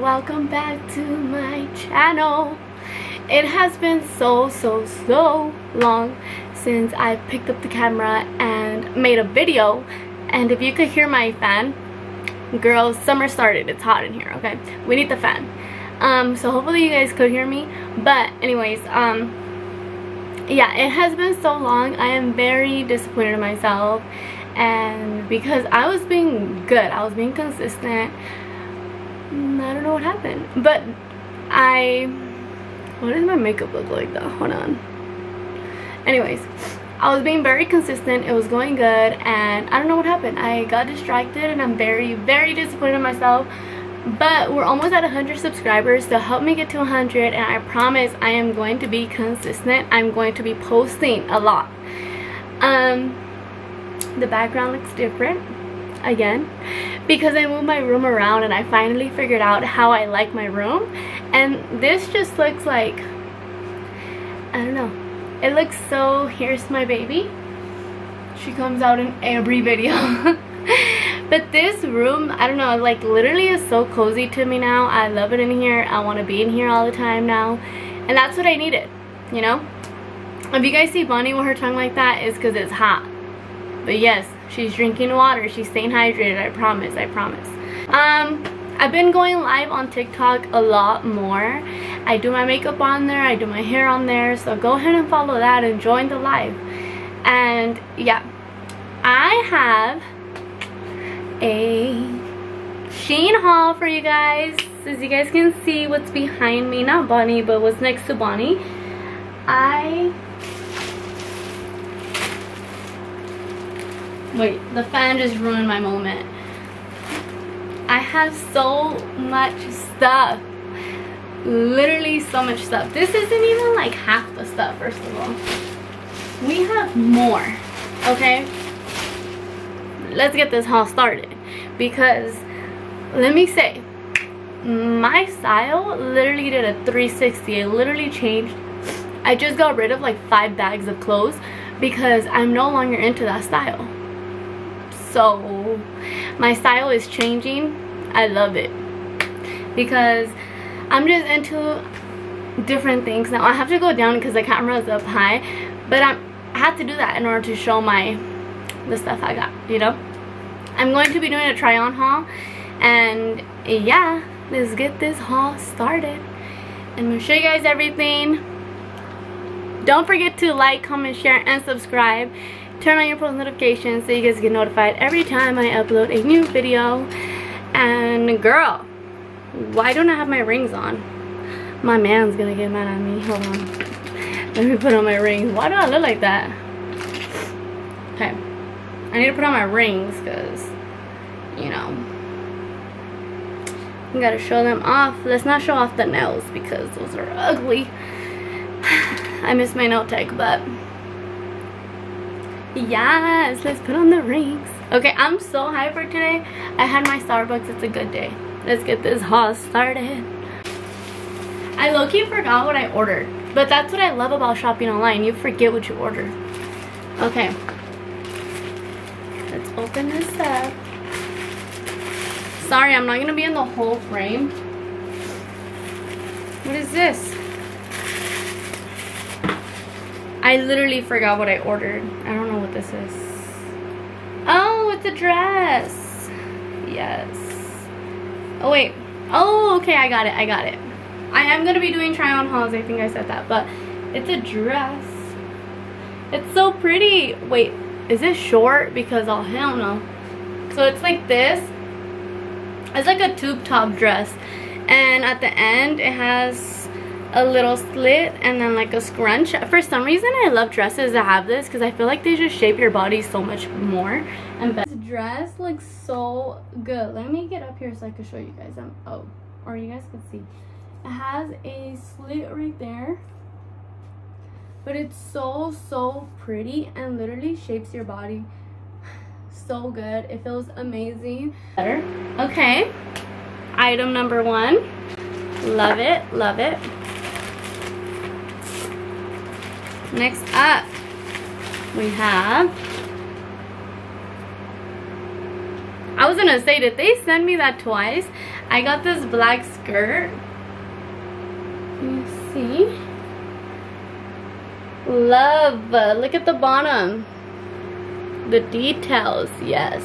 welcome back to my channel. It has been so so so long since I picked up the camera and made a video. And if you could hear my fan girls summer started. It's hot in here okay? We need the fan. Um so hopefully you guys could hear me. But anyways um yeah it has been so long. I am very disappointed in myself. And because I was being good I was being consistent I don't know what happened. But I what does my makeup look like though? Hold on. Anyways I was being very consistent. It was going good and I don't know what happened. I got distracted and I'm very very disappointed in myself. But we're almost at 100 subscribers so help me get to 100 and I promise I am going to be consistent. I'm going to be posting a lot. Um the background looks different again because I moved my room around and I finally figured out how I like my room. And this just looks like I don't know. It looks so here's my baby. She comes out in every video. But this room I don't know like literally is so cozy to me now. I love it in here. I want to be in here all the time now. And that's what I needed you know? If you guys see Bonnie with her tongue like that it's because it's hot. But yes she's drinking water. She's staying hydrated. I promise. I promise. Um I've been going live on TikTok a lot more. I do my makeup on there. I do my hair on there. So go ahead and follow that and join the live. And yeah I have a Shein haul for you guys. As you guys can see what's behind me. Not Bonnie but what's next to Bonnie. I wait the fan just ruined my moment. I have so much stuff. Literally so much stuff. This isn't even like half the stuff first of all. We have more okay? Let's get this haul started. Because let me say my style literally did a 360 it literally changed. I just got rid of like five bags of clothes because I'm no longer into that style so my style is changing. I love it. Because I'm just into different things. Now I have to go down because the camera is up high but I'm, I have to do that in order to show my the stuff I got you know? I'm going to be doing a try on haul and yeah let's get this haul started. And I'm gonna show you guys everything. Don't forget to like comment share and subscribe turn on your post notifications so you guys get notified every time I upload a new video. And girl why don't I have my rings on? My man's gonna get mad at me. Hold on. Let me put on my rings. Why do I look like that? Okay. I need to put on my rings because you know you gotta show them off. Let's not show off the nails because those are ugly. I miss my nail tech but Yes, let's put on the rings. Okay, I'm so hyped for today. I had my Starbucks. It's a good day. Let's get this haul started. I low-key forgot what I ordered. But that's what I love about shopping online. You forget what you ordered. Okay. Let's open this up. Sorry, I'm not to be in the whole frame. What is this? I literally forgot what I ordered. I don't know what this is. Oh, it's a dress. Yes. Oh, wait. Oh, okay, I got it. I got it. I am going to be doing try on hauls. I think I said that. But it's a dress. It's so pretty. Wait, is it short? Because, oh, hell no. So it's like this. It's like a tube top dress. And at the end, it has a little slit and then like a scrunch. For some reason i love dresses that have this because i feel like they just shape your body so much more and this dress looks so good. Let me get up here so i can show you guys. Um oh or you guys can see. It has a slit right there but it's so so pretty and literally shapes your body so good. It feels amazing. Better. Okay. Item number one. Love it. Love it Next up, we have, I was gonna say, did they send me that twice? I got this black skirt. You see? Love. Look at the bottom. The details, yes.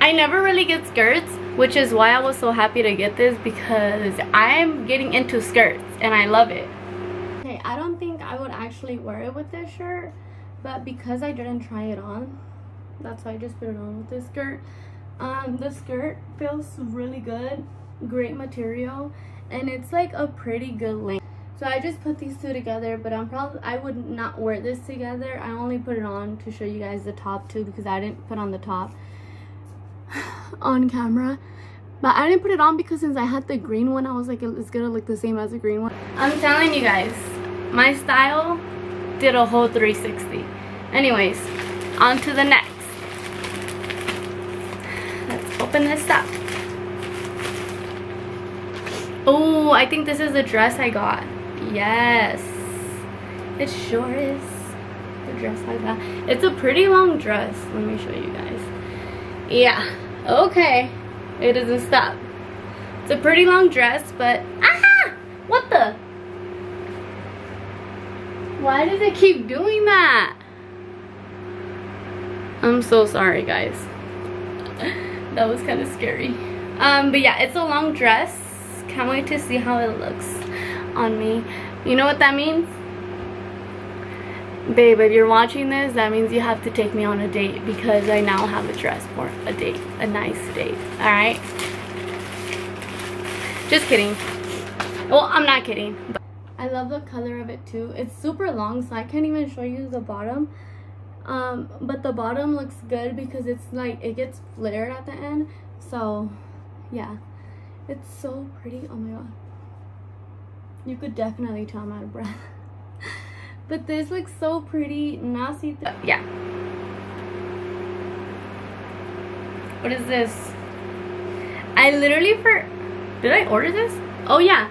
I never really get skirts, which is why I was so happy to get this because I'm getting into skirts and I love it. Okay, I don't think actually wear it with this shirt, but because I didn't try it on, that's why I just put it on with this skirt. Um, the skirt feels really good, great material, and it's like a pretty good length. So I just put these two together, but I'm probably I would not wear this together. I only put it on to show you guys the top too because I didn't put on the top on camera. But I didn't put it on because since I had the green one, I was like, it's gonna look the same as the green one. I'm telling you guys, my style did a whole 360. Anyways, on to the next. Let's open this up. Oh, I think this is the dress I got. Yes. It sure is the dress I got. It's a pretty long dress. Let me show you guys. Yeah. Okay. It doesn't stop. It's a pretty long dress, but... Aha! What the? Why does it keep doing that? I'm so sorry, guys. that was kind of scary. Um, but yeah, it's a long dress. Can't wait to see how it looks on me. You know what that means? Babe, if you're watching this, that means you have to take me on a date because I now have a dress for a date. A nice date. Alright? Just kidding. Well, I'm not kidding. I love the color of it too. It's super long, so I can't even show you the bottom. Um, but the bottom looks good because it's like, it gets flared at the end. So, yeah. It's so pretty. Oh my god. You could definitely tell I'm out of breath. but this looks so pretty. See through. Yeah. What is this? I literally for did I order this? Oh yeah.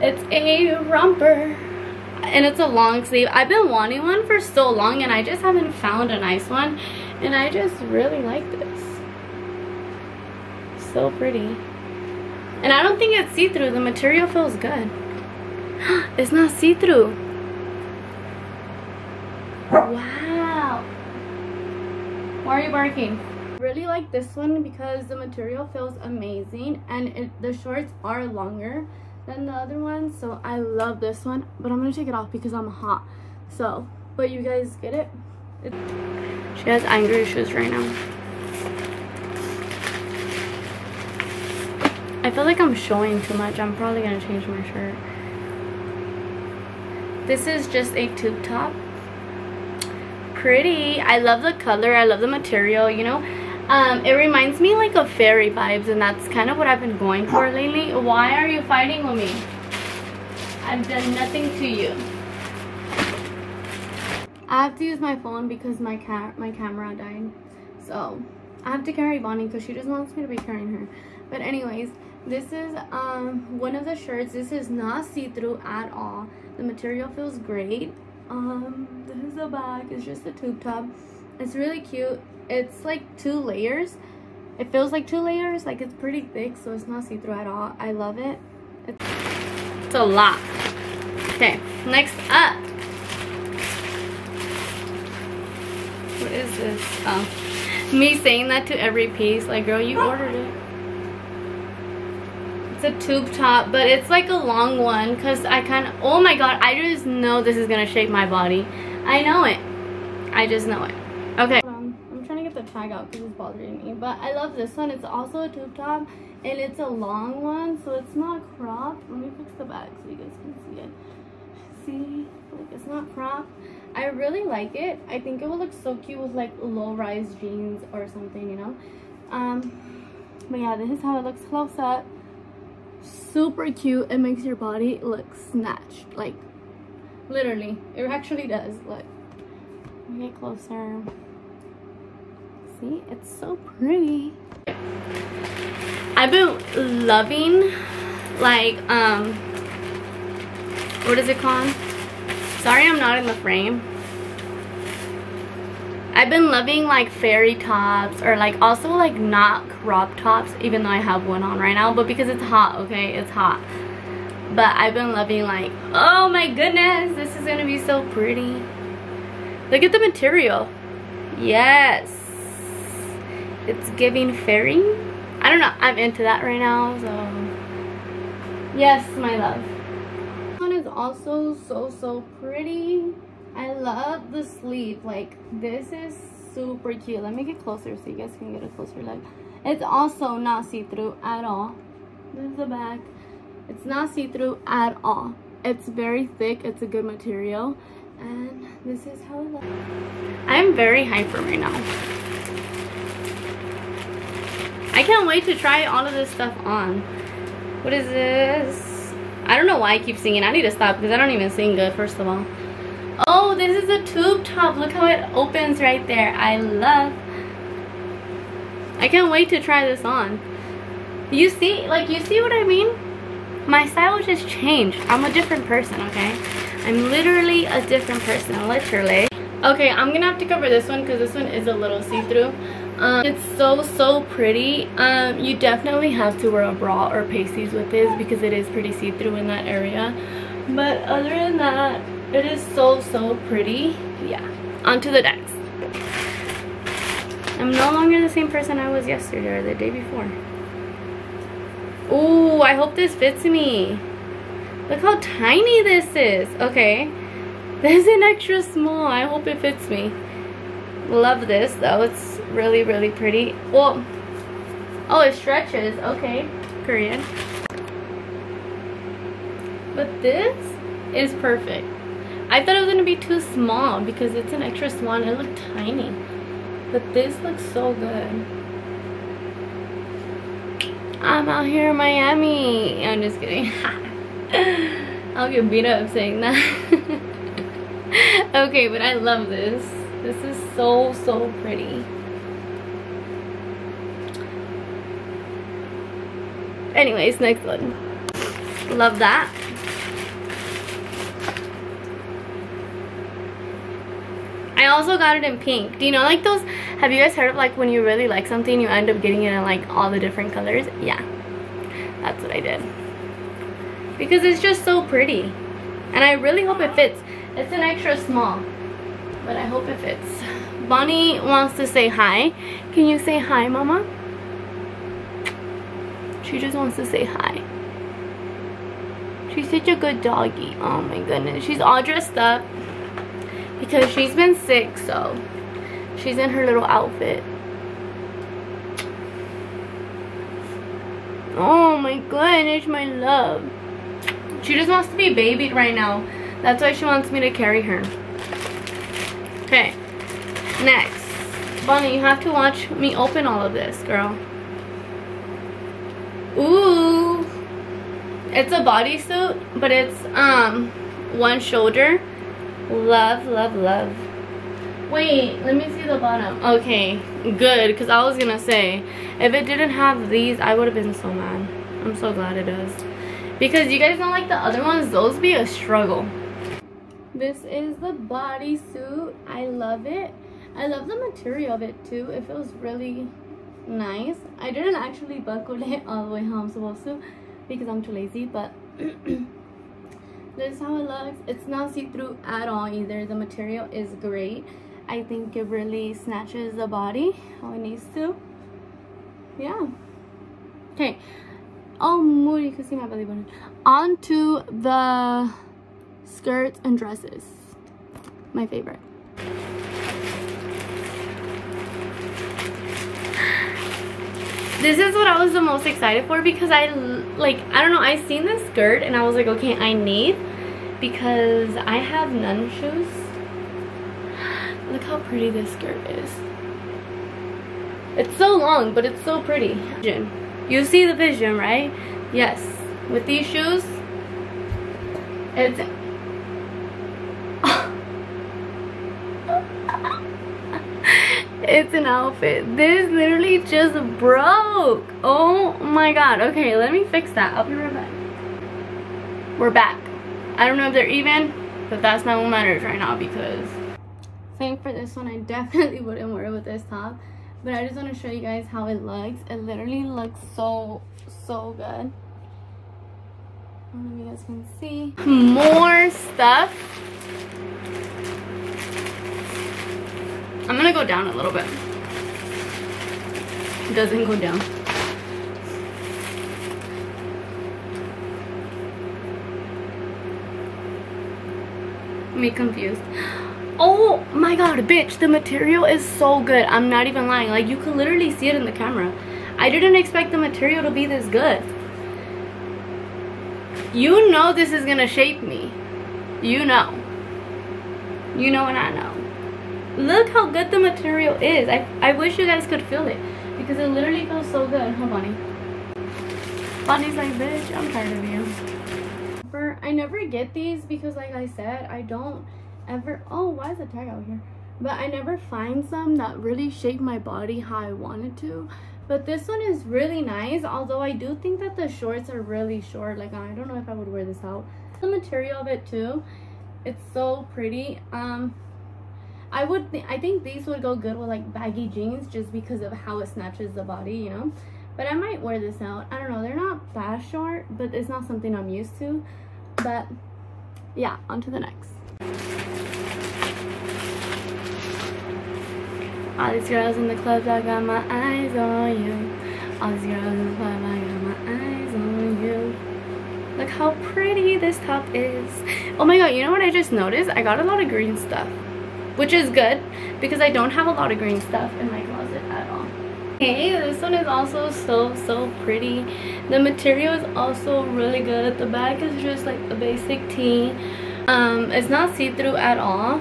It's a romper. And it's a long sleeve. I've been wanting one for so long and I just haven't found a nice one. And I just really like this. So pretty. And I don't think it's see-through. The material feels good. it's not see-through. Wow. Why are you barking? really like this one because the material feels amazing and it, the shorts are longer than the other one so I love this one but I'm gonna take it off because I'm hot so but you guys get it, it she has anger issues right now I feel like I'm showing too much. I'm probably going to change my shirt. This is just a tube top. Pretty. I love the color. I love the material, you know. Um, it reminds me like of fairy vibes and that's kind of what I've been going for lately. Why are you fighting with me? I've done nothing to you. I have to use my phone because my cat my camera died. So I have to carry Bonnie because she just wants me to be carrying her. But anyways, this is um one of the shirts this is not see-through at all the material feels great um this is the back it's just a tube top it's really cute it's like two layers. It feels like two layers like it's pretty thick so it's not see-through at all. I love it. It's, it's a lot. Okay next up. What is this? Oh. Me saying that to every piece. Like girl you ordered it. It's a tube top, but it's like a long one because I kind of, oh my god, I just know this is to shape my body. I know it. I just know it. Okay. Um, I'm trying to get the out because it's bothering me. But I love this one. It's also a tube top and it's a long one, so it's not cropped. Let me fix the back so you guys can see it. See? Like it's not cropped. I really like it. I think it will look so cute with like low-rise jeans or something, you know? Um, but yeah, this is how it looks close up super cute it makes your body look snatched like literally it actually does look get closer see? It's so pretty. I've been loving like um what is it called? Sorry i'm not in the frame. I've been loving like fairy tops or like also like not crop tops even though I have one on right now but because it's hot okay? It's hot. But I've been loving like oh my goodness this is gonna be so pretty. Look at the material. Yes it's giving fairy I don't know I'm into that right now so yes my love this one is also so so pretty I love the sleeve like this is super cute let me get closer so you guys can get a closer look it's also not see-through at all this is the back it's not see-through at all. It's very thick. It's a good material. And this is how it looks. I'm very hyper right now. I can't wait to try all of this stuff on. What is this? I don't know why I keep singing. I need to stop because I don't even sing good, first of all. Oh, this is a tube top. Look how it opens right there. I love. I can't wait to try this on. You see, like, you see what I mean? my style just changed. I'm a different person, okay? I'm literally a different person, literally. Okay, I'm gonna have to cover this one because this one is a little see-through. Um, it's so, so pretty. Um, you definitely have to wear a bra or pasties with this because it is pretty see-through in that area. But other than that, it is so, so pretty. Yeah, onto the next. I'm no longer the same person I was yesterday or the day before. Ooh, I hope this fits me. Look how tiny this is. Okay. This is an extra small. I hope it fits me. Love this though. It's really, really pretty. Well, oh, it stretches. Okay. Korean. But this is perfect. I thought it was going to be too small because it's an extra small it looked tiny. But this looks so good. I'm out here in Miami. I'm just kidding. I'll get beat up saying that. okay, but I love this. This is so, so pretty. Anyways, next one. Love that. I also got it in pink. Do you know like those, have you guys heard of like when you really like something, you end up getting it in like all the different colors? Yeah, that's what I did. Because it's just so pretty. And I really hope it fits. It's an extra small, but I hope it fits. Bonnie wants to say hi. Can you say hi, mama? She just wants to say hi. She's such a good doggy. Oh my goodness. She's all dressed up because she's been sick so she's in her little outfit oh my goodness my love she just wants to be babied right now that's why she wants me to carry her okay next Bonnie you have to watch me open all of this girl ooh it's a bodysuit but it's um one shoulder Love, love, love. Wait, let me see the bottom. Okay, good, because I was going to say, if it didn't have these, I would have been so mad. I'm so glad it does. Because you guys don't like the other ones, those be a struggle. This is the bodysuit. I love it. I love the material of it too. It feels really nice. I didn't actually buckle it all the way how I'm supposed to because I'm too lazy, but this is how it looks. It's not see-through at all either. The material is great. I think it really snatches the body how it needs to. Yeah. Okay. Oh more you can see my belly button. On to the skirts and dresses. My favorite this is what I was the most excited for because I like I don't know I seen this skirt and I was like okay I need because I have nun shoes. Look how pretty this skirt is. It's so long but it's so pretty. You see the vision right? Yes. With these shoes it's it's an outfit this literally just broke oh my god okay let me fix that i'll be right back we're back i don't know if they're even but that's not what matters right now because Same for this one. I definitely wouldn't wear it with this top. But I just want to show you guys how it looks. It literally looks so, so good. I don't know if you guys can see. More stuff. I'm gonna go down a little bit. It doesn't go down. Me confused. Oh my god, bitch, the material is so good. I'm not even lying. Like, you can literally see it in the camera. I didn't expect the material to be this good. You know this is gonna shape me. You know. You know and I know. Look how good the material is. I, I wish you guys could feel it. Because it literally feels so good. Huh, Bonnie? Bonnie's like, bitch, I'm tired of you. I never get these because like I said, I don't ever oh why is the tag out here but i never find some that really shape my body how i wanted to but this one is really nice although i do think that the shorts are really short like i don't know if i would wear this out the material of it too it's so pretty um i would th i think these would go good with like baggy jeans just because of how it snatches the body you know but i might wear this out i don't know they're not that short but it's not something i'm used to but yeah on to the next All these girls in the club, I got my eyes on you. All these girls in the club, I got my eyes on you. Look how pretty this top is. Oh my god, you know what I just noticed? I got a lot of green stuff. Which is good, because I don't have a lot of green stuff in my closet at all. Okay, this one is also so, so pretty. The material is also really good. The back is just like a basic tee. Um, it's not see-through at all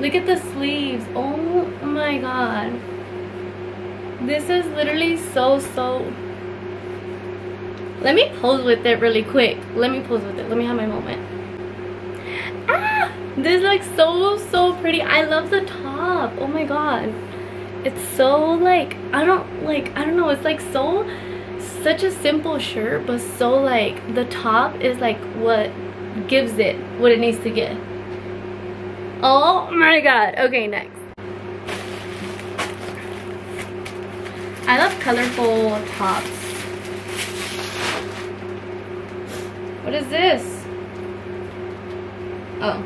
Look at the sleeves. Oh my god. This is literally so, so... Let me pose with it really quick. Let me pose with it. Let me have my moment. Ah! This looks so, so pretty. I love the top. Oh my god. It's so like, I don't like, I don't know. It's like so, such a simple shirt, but so like, the top is like what gives it what it needs to get. Oh my god. Okay, next. I love colorful tops. What is this? Oh.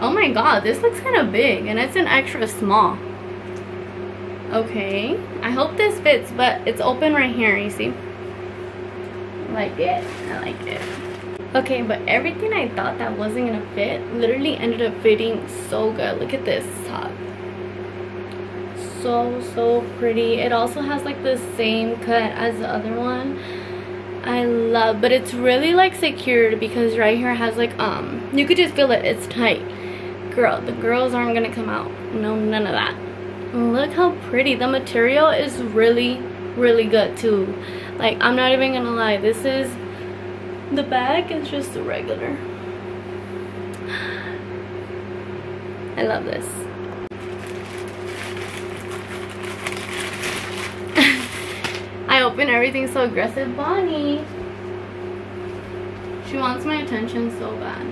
Oh my god, this looks kind of big and it's an extra small. Okay. I hope this fits, but it's open right here, you see? I like it. I like it okay but everything i thought that wasn't gonna fit literally ended up fitting so good look at this top so so pretty it also has like the same cut as the other one i love but it's really like secured because right here has like um you could just feel it. It's tight. Girl the girls aren't gonna come out. No none of that. Look how pretty. The material is really really good too. Like i'm not even gonna lie. This is the bag is just a regular. I love this. Open everything so aggressive. Bonnie. She wants my attention so bad.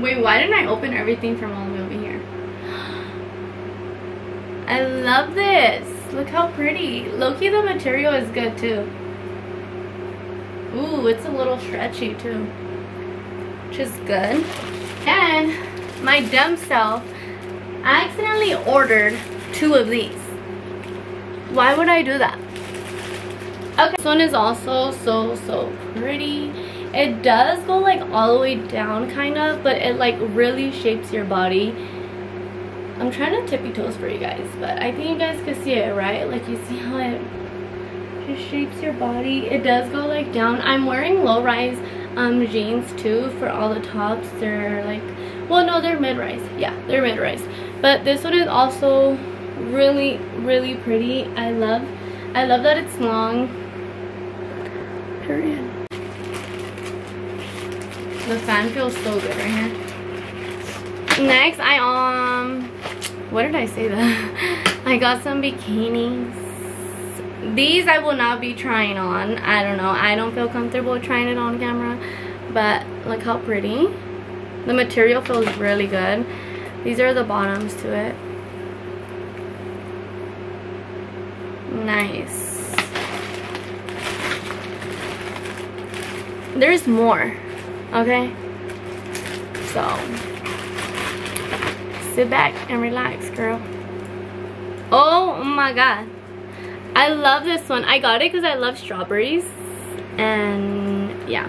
Wait, why didn't I open everything from all the way over here? I love this. Look how pretty. Low-key, the material is good too. Ooh, it's a little stretchy too, which is good. And my dumb self, I accidentally ordered two of these. Why would I do that? Okay, this one is also so, so pretty. It does go like all the way down kind of, but it like really shapes your body. I'm trying to tippy toes for you guys, but I think you guys can see it, right? Like you see how it just shapes your body it does go like down i'm wearing low-rise um jeans too for all the tops they're like well no they're mid-rise yeah they're mid-rise but this one is also really really pretty i love i love that it's long period the fan feels so good right here next i um what did i say that i got some bikinis these I will not be trying on. I don't know. I don't feel comfortable trying it on camera. But look how pretty. The material feels really good. These are the bottoms to it. Nice. There's more, okay? So, sit back and relax, girl. Oh my god. I love this one. I got it because I love strawberries. And yeah.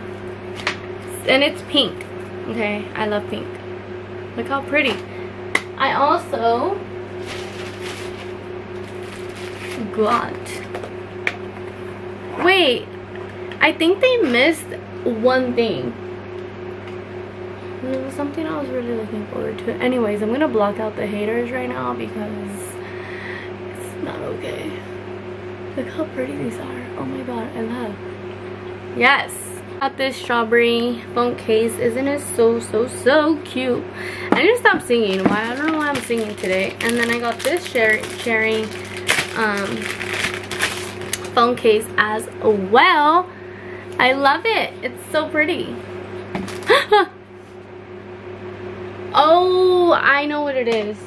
And it's pink. Okay, I love pink. Look how pretty. I also wait I think they missed one thing. There was something I was really looking forward to. Anyways I'm gonna block out the haters right now because it's not okay. Look how pretty these are. Oh my god I love. Yes got this strawberry phone case. Isn't it so so so cute? I need to stop singing. Why? I don't know why I'm singing today. And then I got this cherry cherry um, phone case as well. I love it. It's so pretty. oh, I know what it is.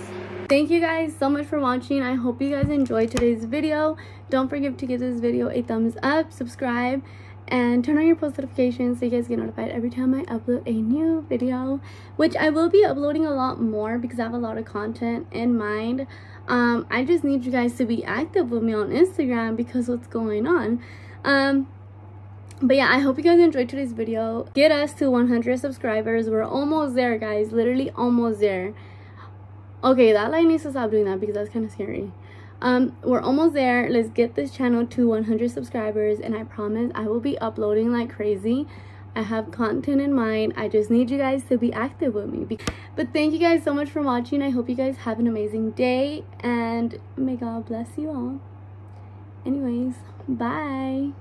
Thank you guys so much for watching. I hope you guys enjoyed today's video. Don't forget to give this video a thumbs up, subscribe, and turn on your post notifications so you guys get notified every time I upload a new video which I will be uploading a lot more because I have a lot of content in mind um, I just need you guys to be active with me on Instagram because what's going on um, but yeah, I hope you guys enjoyed today's video. Get us to 100 subscribers. We're almost there, guys. Literally almost there. Okay, that line needs to stop doing that because that's kind of scary um we're almost there. Let's get this channel to 100 subscribers and i promise i will be uploading like crazy. I have content in mind. I just need you guys to be active with me. But thank you guys so much for watching. I hope you guys have an amazing day and may god bless you all. Anyways bye